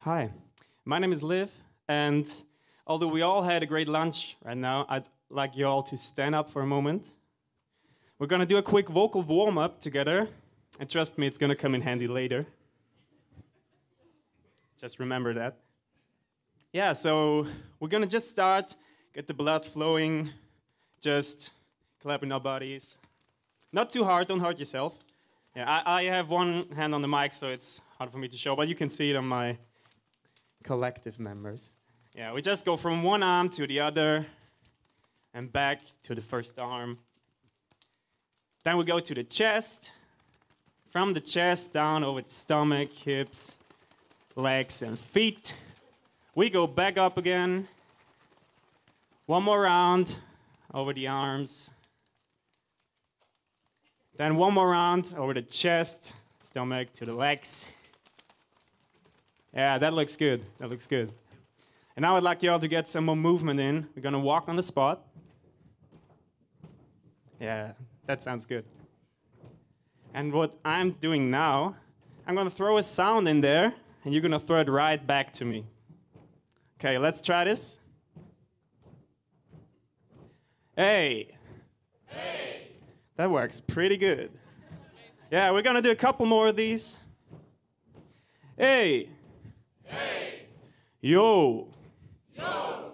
Hi, my name is Liv, and although we all had a great lunch right now, I'd like you all to stand up for a moment. We're gonna do a quick vocal warm up together, and trust me, it's gonna come in handy later. Just remember that. Yeah, so we're gonna just start, get the blood flowing, just clapping our bodies. Not too hard, don't hurt yourself. Yeah, I, I have one hand on the mic, so it's hard for me to show, but you can see it on my collective members. Yeah, we just go from one arm to the other and back to the first arm. Then we go to the chest. From the chest down over the stomach, hips, legs, and feet. We go back up again. One more round over the arms. Then one more round over the chest, stomach to the legs. Yeah, that looks good. That looks good. And now I'd like you all to get some more movement in. We're gonna walk on the spot. Yeah, that sounds good. And what I'm doing now, I'm gonna throw a sound in there, and you're gonna throw it right back to me. Okay, let's try this. Hey. Hey. That works pretty good. Yeah, we're gonna do a couple more of these. Hey. Hey. Yo. Yo.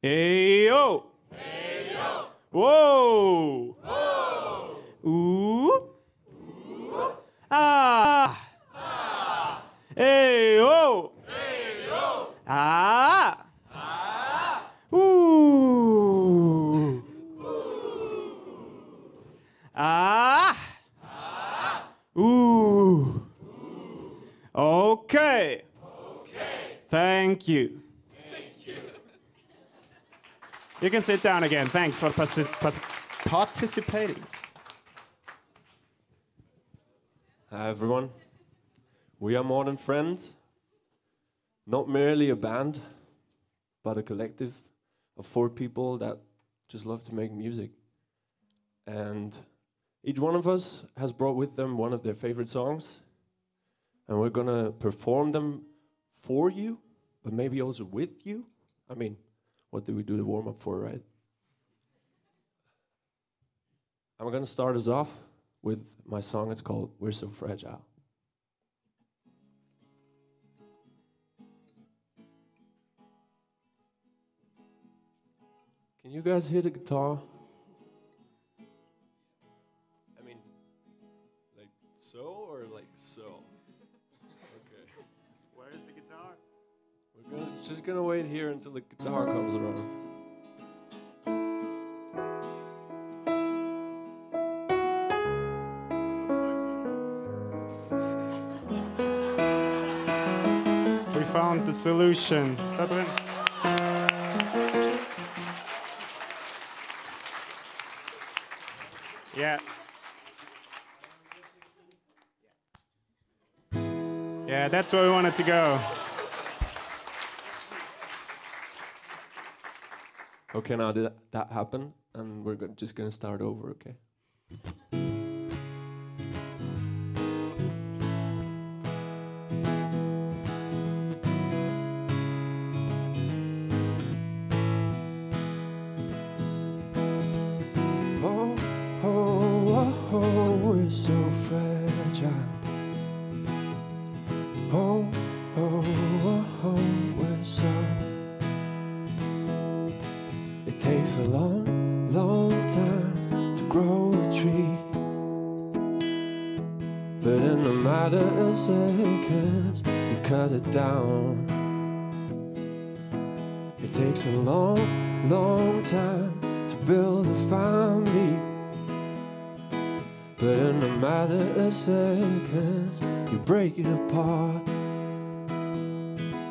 Hey yo. Hey yo. Whoa. Whoa. Ooh. Ooh. Ah. Ah. Hey yo. Hey yo. Ah. Ooh. Ah. Ah. Ooh. Okay. Thank you. Thank you. You can sit down again. Thanks for partic- part- participating. Hi everyone. We are more than friends. Not merely a band, but a collective of four people that just love to make music. And each one of us has brought with them one of their favorite songs. And we're gonna perform them for you, but maybe also with you. I mean, what do we do the warm up for, right? I'm gonna start us off with my song. It's called We're So Fragile. Can you guys hear the guitar? I mean, like so? Just gonna wait here until the guitar comes around. We found the solution. Yeah. Yeah, that's where we wanted to go. Okay, now did that happen? And we're go- just gonna start over, okay? But in a matter of seconds, you cut it down. It takes a long, long time to build a family. But in a matter of seconds, you break it apart.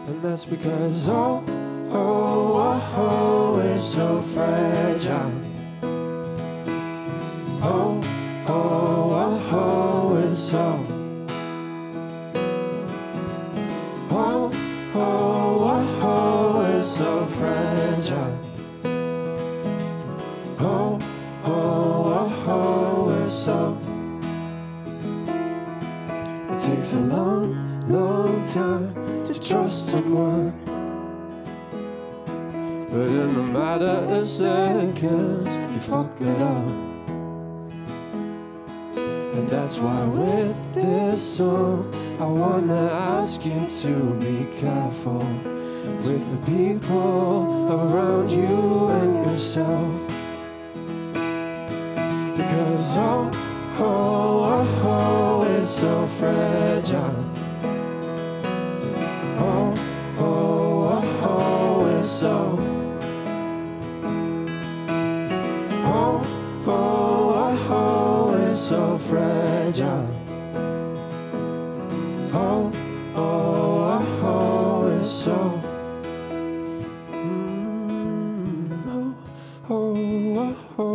And that's because, oh, oh, oh, oh, it's so fragile. Oh, oh, Oh, oh, oh, it's so. Oh, oh, so fragile. Oh, oh, oh, oh, we're so. It takes a long, long time to trust someone. But in a matter of seconds, you fuck it up. That's why with this song, I wanna ask you to be careful with the people around you and yourself. Because oh, oh, oh, oh, it's so fragile. Fragile. Oh, oh, oh, oh, it's so. Mm, oh, oh, oh, oh,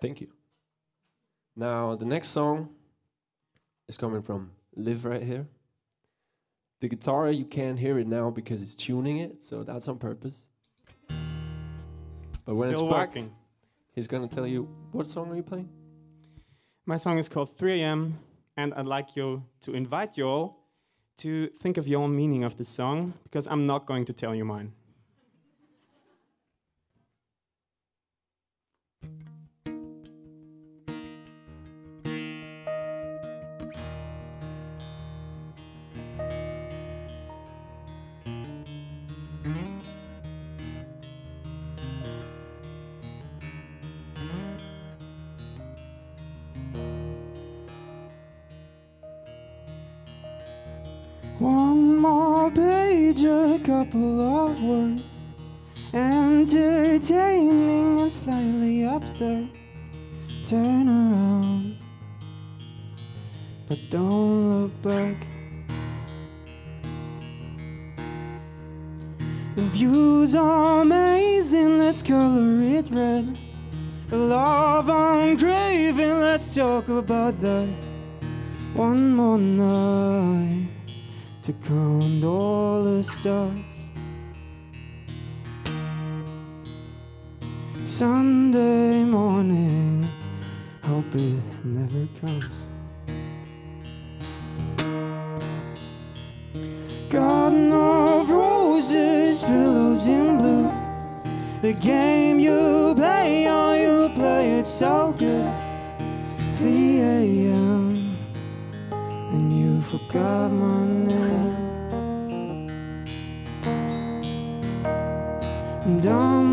Thank you. Now, the next song is coming from Liv right here. The guitar, you can't hear it now because it's tuning it, so that's on purpose. But when Still it's back, working. he's gonna tell you what song are you playing? My song is called 3 a.m. and I'd like you to invite you all to think of your own meaning of the song because I'm not going to tell you mine. One more page, a couple of words, entertaining and slightly absurd. Turn around, but don't look back. The views are amazing, let's color it red. Love I'm craving, let's talk about that. One more night to count all the stars. Sunday morning, hope it never comes. Garden of roses, pillows in blue. The game you play, oh, you play it so good. 3 a.m. and you forgot my name. I'm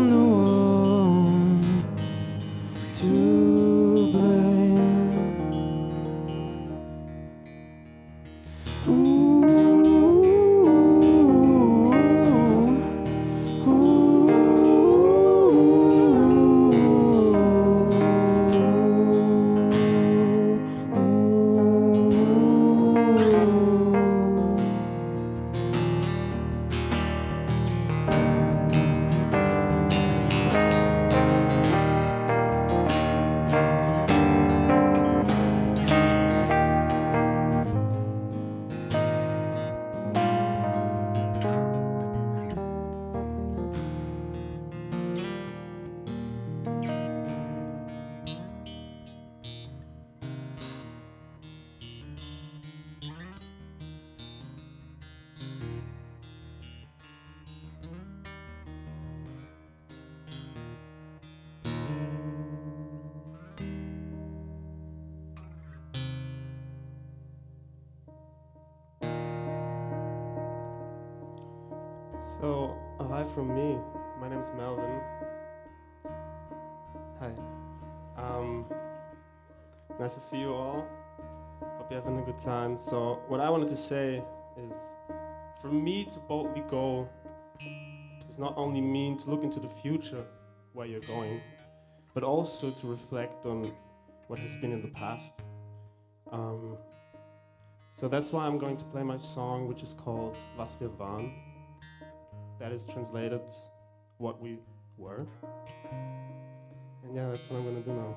So, uh, hi from me. My name is Melvin. Hi. Um, nice to see you all. Hope you're having a good time. So, what I wanted to say is for me to boldly go does not only mean to look into the future where you're going, but also to reflect on what has been in the past. Um, so that's why I'm going to play my song, which is called Was wir waren. That is translated what we were. And yeah, that's what I'm gonna do now.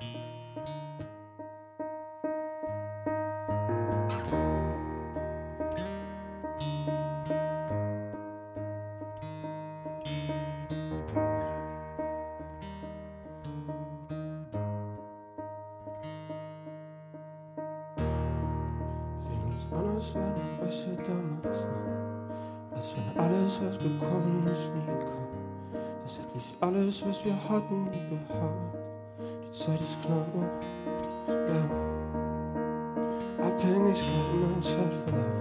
Als wenn alles, was gekommen ist, nie kam. Als hätte ich alles, was wir hatten, nie gehabt. Die Zeit ist knapp, ja. Abhängigkeit in meinem Zeitverlauf.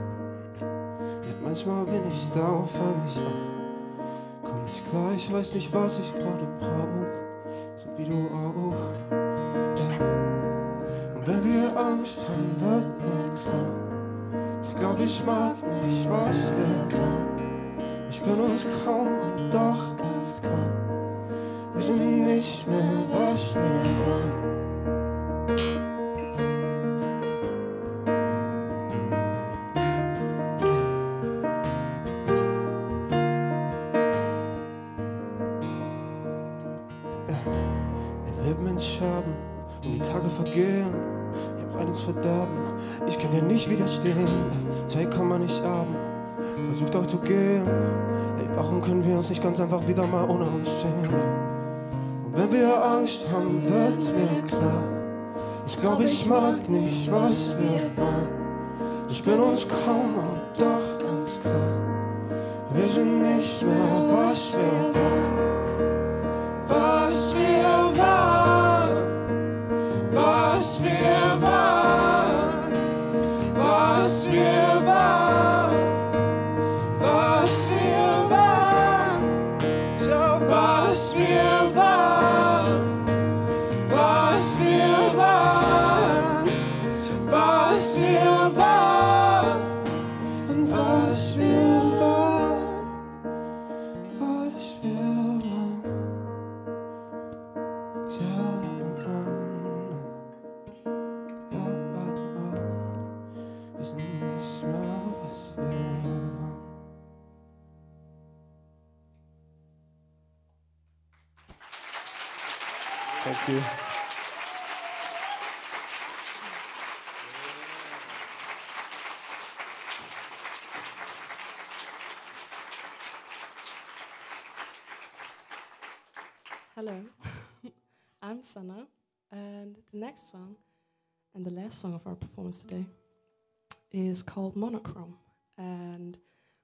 Ja, manchmal bin ich da und fall nicht auf. Komm nicht klar, ich weiß nicht, was ich gerade brauch. So wie du auch. Ja. Und wenn wir Angst haben, wird mir klar. Ich glaub, ich mag nicht, was wir waren. Ich bin uns kaum doch ganz klar. Wir sind nicht mehr, was wir waren. Wir leben in Scherben und die Tage vergehen. Ja, rein ins Verderben. Ich kann dir nicht widerstehen. Zeit kann man nicht erben. Versucht auch zu gehen. Ey, warum können wir uns nicht ganz einfach wieder mal ohne uns sehen? Und wenn wir Angst haben, wird mir klar. Ich glaube, ich mag nicht, was wir waren. Ich bin uns kaum und doch ganz klar. Wir sind nicht mehr, was wir waren. Was wir waren. Was wir waren. Was wir waren. Thank you. Hello, I'm Sana, and the next song, and the last song of our performance today, is called Monochrome. And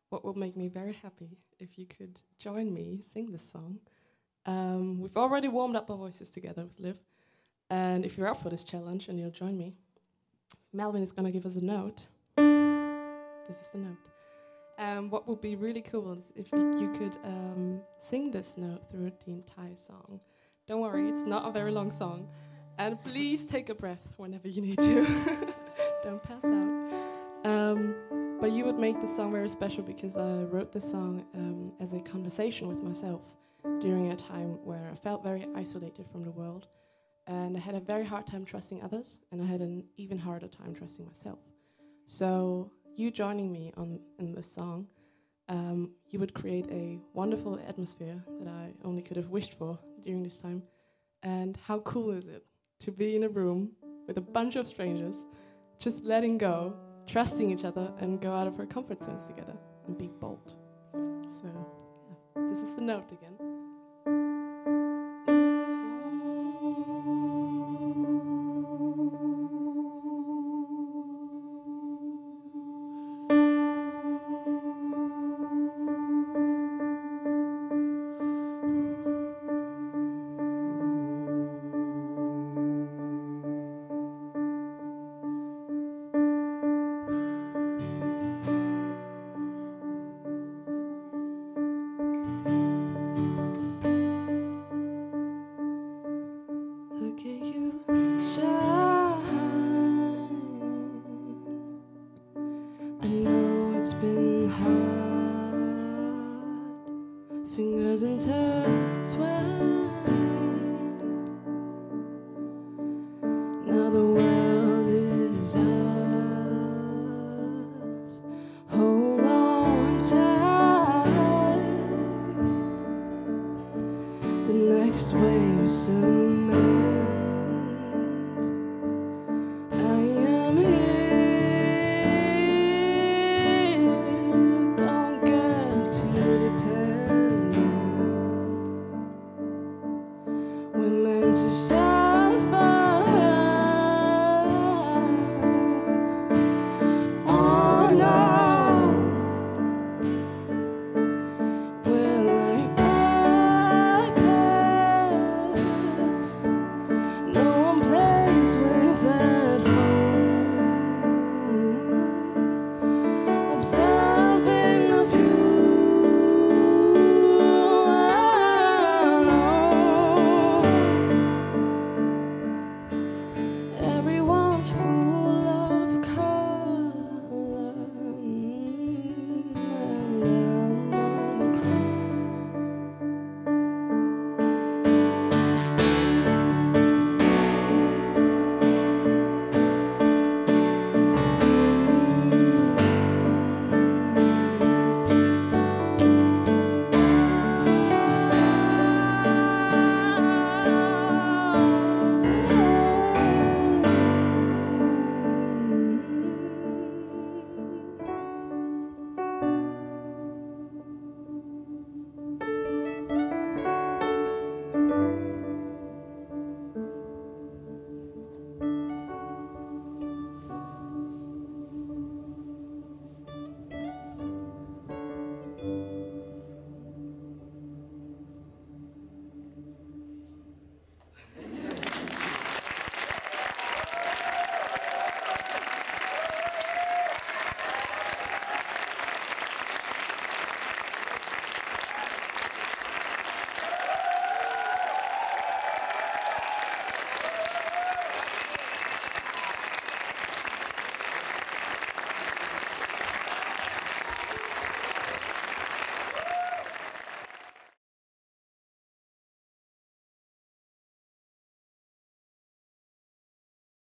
what will make me very happy if you could join me sing this song. Um, we've already warmed up our voices together with Liv, and if you're up for this challenge and you'll join me, Melvin is going to give us a note. This is the note. Um, what would be really cool is if you could um, sing this note through the entire song. Don't worry, it's not a very long song. And please take a breath whenever you need to. Don't pass out. Um, but you would make this song very special because I wrote this song um, as a conversation with myself during a time where I felt very isolated from the world. And I had a very hard time trusting others, and I had an even harder time trusting myself. So you joining me on in this song, um, you would create a wonderful atmosphere that I only could have wished for during this time. And how cool is it to be in a room with a bunch of strangers, just letting go, trusting each other, and go out of our comfort zones together and be bold. So, yeah, this is the note again.